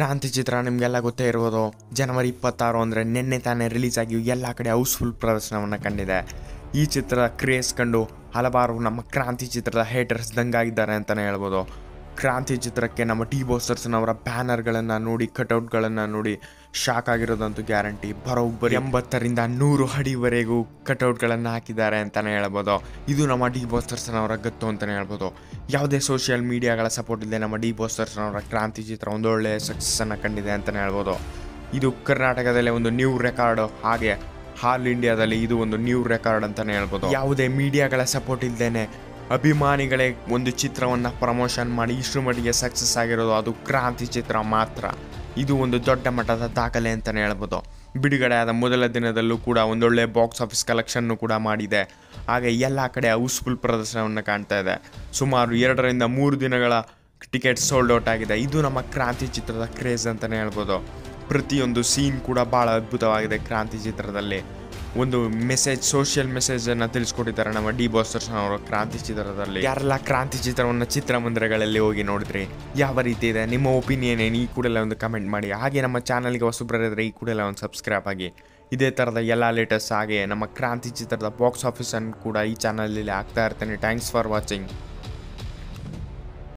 ಕ್ರಾಂತಿ ಚಿತ್ರ ನಿಮಗೆಲ್ಲ ಗೊತ್ತೇ ಇರ್ಬೋದು. ಜನವರಿ ಇಪ್ಪತ್ತಾರು ಅಂದರೆ ನಿನ್ನೆ ತಾನೇ ರಿಲೀಸ್ ಆಗಿ ಎಲ್ಲ ಕಡೆ ಹೌಸ್ಫುಲ್ ಪ್ರದರ್ಶನವನ್ನು ಕಂಡಿದೆ. ಈ ಚಿತ್ರದ ಕ್ರೇಸ್ ಕಂಡು ಹಲವಾರು ನಮ್ಮ ಕ್ರಾಂತಿ ಚಿತ್ರದ ಹೇಟರ್ಸ್ ದಂಗಾಗಿದ್ದಾರೆ ಅಂತಲೇ ಹೇಳ್ಬೋದು. ಕ್ರಾಂತಿ ಚಿತ್ರಕ್ಕೆ ನಮ್ಮ ಟಿ ಬೋಸ್ಟರ್ಸ್ನವರ ಬ್ಯಾನರ್ಗಳನ್ನು ನೋಡಿ ಕಟೌಟ್ಗಳನ್ನು ನೋಡಿ ಶಾಕ್ ಆಗಿರೋದಂತೂ ಗ್ಯಾರಂಟಿ ಬರೋಬ್ಬರಿ ಎಂಬತ್ತರಿಂದ ನೂರು ಅಡಿವರೆಗೂ ಕಟೌಟ್ಗಳನ್ನು ಹಾಕಿದ್ದಾರೆ ಅಂತಲೇ ಹೇಳ್ಬೋದು. ಇದು ನಮ್ಮ ಡಿ ಬೋಸ್ಟರ್ಸ್ನವರ ಗತ್ತು ಅಂತಲೇ ಹೇಳ್ಬೋದು. ಯಾವುದೇ ಸೋಷಿಯಲ್ ಮೀಡಿಯಾಗಳ ಸಪೋರ್ಟ್ ಇಲ್ಲದೆ ನಮ್ಮ ಡಿ ಬೋಸ್ಟರ್ಸ್ನವರ ಕ್ರಾಂತಿ ಚಿತ್ರ ಒಂದೊಳ್ಳೆ ಸಕ್ಸಸ್ಸನ್ನು ಕಂಡಿದೆ ಅಂತಲೇ ಹೇಳ್ಬೋದು. ಇದು ಕರ್ನಾಟಕದಲ್ಲೇ ಒಂದು ನ್ಯೂ ರೆಕಾರ್ಡ್ ಹಾಗೆ ಹಾಲ್ ಇಂಡಿಯಾದಲ್ಲಿ ಇದು ಒಂದು ನ್ಯೂ ರೆಕಾರ್ಡ್ ಅಂತಲೇ ಹೇಳ್ಬೋದು. ಯಾವುದೇ ಮೀಡಿಯಾಗಳ ಸಪೋರ್ಟ್ ಇಲ್ಲದೇನೆ ಅಭಿಮಾನಿಗಳೇ ಒಂದು ಚಿತ್ರವನ್ನು ಪ್ರಮೋಷನ್ ಮಾಡಿ ಇಷ್ಟು ಮಟ್ಟಿಗೆ ಸಕ್ಸಸ್ ಆಗಿರೋದು, ಅದು ಕ್ರಾಂತಿ ಚಿತ್ರ ಮಾತ್ರ. ಇದು ಒಂದು ದೊಡ್ಡ ಮಟ್ಟದ ದಾಖಲೆ ಅಂತಲೇ ಹೇಳ್ಬೋದು. ಬಿಡುಗಡೆ ಆದ ಮೊದಲ ದಿನದಲ್ಲೂ ಕೂಡ ಒಂದೊಳ್ಳೆ ಬಾಕ್ಸ್ ಆಫೀಸ್ ಕಲೆಕ್ಷನ್ನು ಕೂಡ ಮಾಡಿದೆ. ಹಾಗೆ ಎಲ್ಲ ಕಡೆ ಹೌಸ್ಫುಲ್ ಪ್ರದರ್ಶನವನ್ನು ಕಾಣ್ತಾ ಇದೆ. ಸುಮಾರು ಎರಡರಿಂದ ಮೂರು ದಿನಗಳ ಟಿಕೆಟ್ ಸೋಲ್ಡ್ ಔಟ್ ಆಗಿದೆ. ಇದು ನಮ್ಮ ಕ್ರಾಂತಿ ಚಿತ್ರದ ಕ್ರೇಜ್ ಅಂತಲೇ ಹೇಳ್ಬೋದು. ಪ್ರತಿಯೊಂದು ಸೀನ್ ಕೂಡ ಭಾಳ ಅದ್ಭುತವಾಗಿದೆ ಕ್ರಾಂತಿ ಚಿತ್ರದಲ್ಲಿ. ಒಂದು ಮೆಸೇಜ್ ಸೋಷಿಯಲ್ ಮೆಸೇಜನ್ನು ತಿಳಿಸ್ಕೊಟ್ಟಿದ್ದಾರೆ ನಮ್ಮ ಡಿ ಬಾಸ್ಟರ್ಸ್ನವರು ಕ್ರಾಂತಿ ಚಿತ್ರದಲ್ಲಿ. ಯಾರೆಲ್ಲ ಕ್ರಾಂತಿ ಚಿತ್ರವನ್ನು ಚಿತ್ರಮಂದಿರಗಳಲ್ಲಿ ಹೋಗಿ ನೋಡಿದ್ರಿ? ಯಾವ ರೀತಿ ಇದೆ? ನಿಮ್ಮ ಒಪಿನಿಯನ್ ಏನು? ಈ ಕೂಡಲೇ ಒಂದು ಕಮೆಂಟ್ ಮಾಡಿ. ಹಾಗೆ ನಮ್ಮ ಚಾನಲ್ಗೆ ಹೊಸಬ್ರಿದ್ರೆ ಈ ಕೂಡಲೇ ಒಂದು ಸಬ್ಸ್ಕ್ರೈಬ್ ಆಗಿ. ಇದೇ ಥರದ ಎಲ್ಲ ಲೇಟೆಸ್ಟ್ ಹಾಗೆ ನಮ್ಮ ಕ್ರಾಂತಿ ಚಿತ್ರದ ಬಾಕ್ಸ್ ಆಫೀಸನ್ನು ಕೂಡ ಈ ಚಾನಲಲ್ಲಿ ಆಗ್ತಾ ಇರ್ತೇನೆ. Thanks for watching